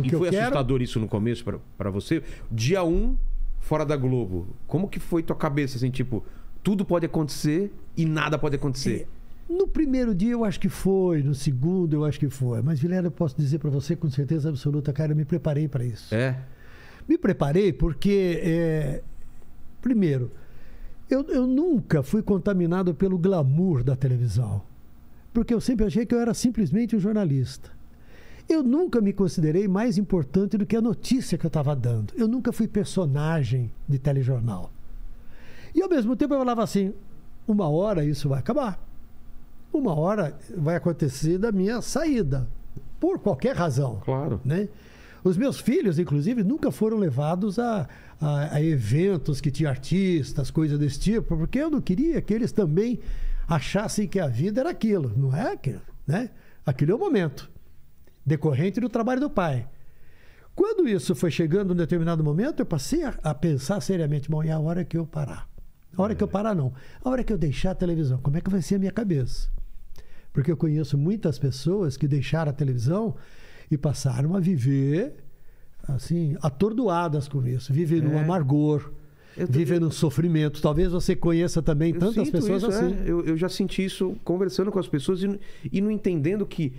o E que foi eu quero. assustador isso no começo pra você? Dia 1, um, fora da Globo. Como que foi tua cabeça, assim, tipo, tudo pode acontecer e nada pode acontecer? No primeiro dia eu acho que foi, no segundo eu acho que foi. Mas, Vilela, eu posso dizer para você com certeza absoluta, cara, eu me preparei para isso. É? Me preparei porque, é, primeiro, eu, eu nunca fui contaminado pelo glamour da televisão. Porque eu sempre achei que eu era simplesmente um jornalista. Eu nunca me considerei mais importante do que a notícia que eu estava dando. Eu nunca fui personagem de telejornal. E ao mesmo tempo eu falava assim: uma hora isso vai acabar. Uma hora vai acontecer da minha saída. Por qualquer razão Claro. né? Os meus filhos, inclusive, nunca foram levados a, a- a eventos que tinha artistas, coisas desse tipo, porque eu não queria que eles também achassem que a vida era aquilo. Não é aquilo, né? Aquilo é o momento, decorrente do trabalho do pai. Quando isso foi chegando em um determinado momento, eu passei a, a pensar seriamente, bom, é a hora que eu parar. A hora que eu parar, não. A hora que eu deixar a televisão, como é que vai ser a minha cabeça? Porque eu conheço muitas pessoas que deixaram a televisão e passaram a viver assim, atordoadas com isso, vivem no É. amargor, Eu tô- vivem no sofrimento. Talvez você conheça também Eu tantas pessoas isso, assim. é. Eu, eu já senti isso conversando com as pessoas e, e não entendendo que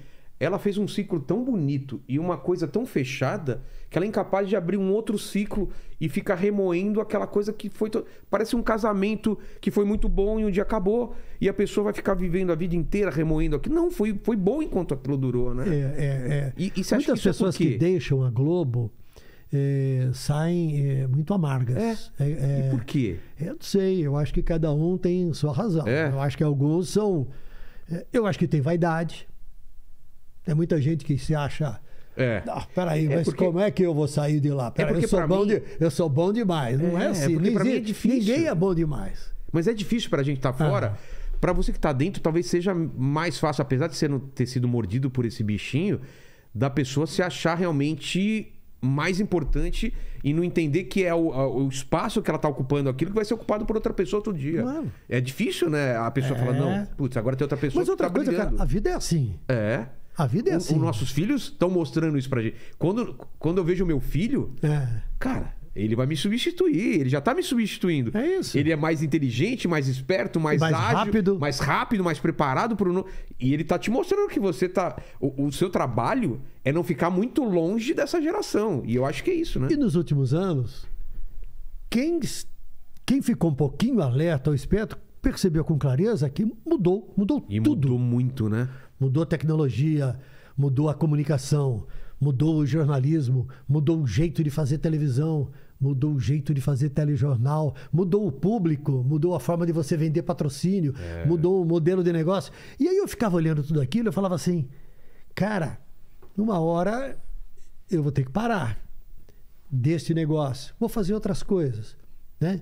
ela fez um ciclo tão bonito e uma coisa tão fechada que ela é incapaz de abrir um outro ciclo e ficar remoendo aquela coisa que foi. to- Parece um casamento que foi muito bom e um dia acabou e a pessoa vai ficar vivendo a vida inteira remoendo aquilo. Não, foi, foi bom enquanto aquilo durou, né? É, é, é. E, e Muitas é pessoas quê? que deixam a Globo é, saem é, muito amargas. É, é, E por quê? Eu não sei, eu acho que cada um tem sua razão. É. Eu acho que alguns são. é, Eu acho que tem vaidade. Tem muita gente que se acha. É. Ah, peraí, É mas porque- como é que eu vou sair de lá? Peraí, porque eu, sou bom mim- de, eu sou bom demais. Não é, É, assim. porque não pra mim é difícil. Ninguém é bom demais. Mas é difícil pra gente estar fora. Pra você que tá dentro, talvez seja mais fácil, apesar de você não ter sido mordido por esse bichinho, da pessoa se achar realmente mais importante e não entender que é o, o espaço que ela tá ocupando aquilo que vai ser ocupado por outra pessoa outro dia. Claro. É difícil, né? A pessoa É. fala, não, putz, agora tem outra pessoa Mas outra tá coisa, brilhando. cara, a vida é assim. É. A vida é O- assim. Os nossos filhos estão mostrando isso pra gente. Quando, quando eu vejo o meu filho, É. Cara, ele vai me substituir, ele já tá me substituindo. É isso. Ele é mais inteligente, mais esperto, mais, Mais ágil, rápido. mais rápido, mais preparado pro no... e ele tá te mostrando que você tá o, o seu trabalho é não ficar muito longe dessa geração. E eu acho que é isso, né? E nos últimos anos, quem, quem ficou um pouquinho alerta ou esperto percebeu com clareza que mudou, mudou E tudo. mudou muito, né? Mudou a tecnologia, mudou a comunicação, mudou o jornalismo, mudou o jeito de fazer televisão, mudou o jeito de fazer telejornal, mudou o público, mudou a forma de você vender patrocínio, mudou o modelo de negócio. E aí eu ficava olhando tudo aquilo, eu falava assim, cara, numa hora eu vou ter que parar deste negócio, vou fazer outras coisas, né?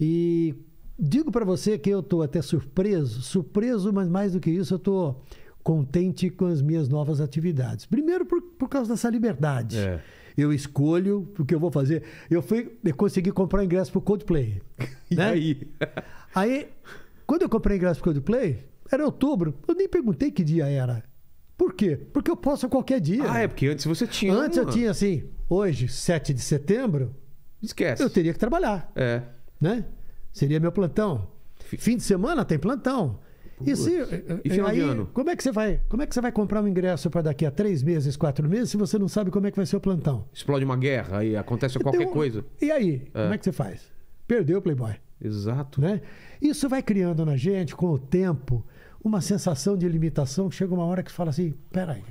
E digo para você que eu estou até surpreso, surpreso, mas mais do que isso, eu estou contente com as minhas novas atividades. Primeiro por, por causa dessa liberdade. É. Eu escolho o que eu vou fazer. Eu fui, eu consegui comprar ingresso para o Coldplay. E né? aí? Aí, quando eu comprei ingresso para o Coldplay, era outubro. Eu nem perguntei que dia era. Por quê? Porque eu posso a qualquer dia. ah, é porque antes você tinha. Antes eu uma- tinha assim, hoje, 7 de setembro, Esquece. eu teria que trabalhar, É. né? Seria meu plantão. Fim de semana tem plantão. E, se, E final de aí, ano? Como é que você vai? Como é que você vai comprar um ingresso para daqui a três meses, quatro meses, se você não sabe como é que vai ser o plantão? Explode uma guerra, aí acontece qualquer Então, coisa. E aí, como é que você faz? Perdeu o Playboy, Exato. né? Isso vai criando na gente, com o tempo, uma sensação de limitação. Chega uma hora que você fala assim: peraí,